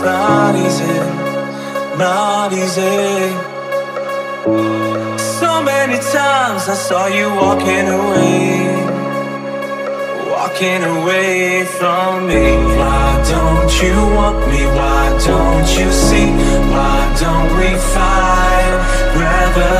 it's not easy, not easy. So many times I saw you walking away, walking away from me. Why don't you want me? Why don't you see? Why don't we fight gravity?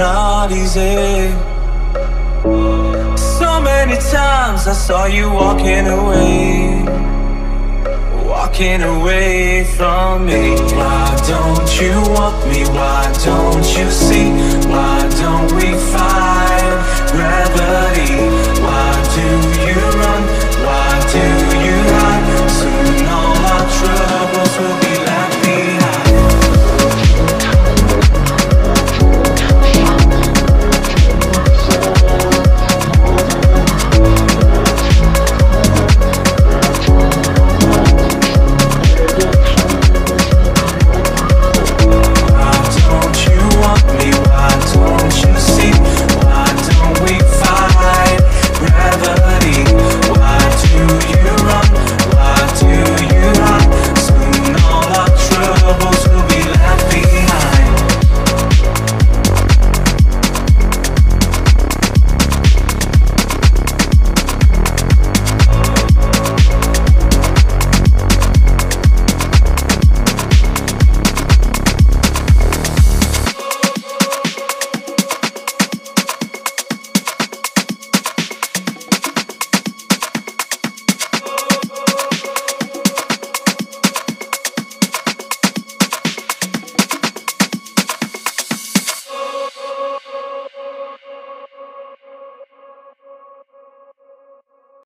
Not easy. So many times I saw you walking away, walking away from me. Why don't you want me? Why don't you see? Why don't we fight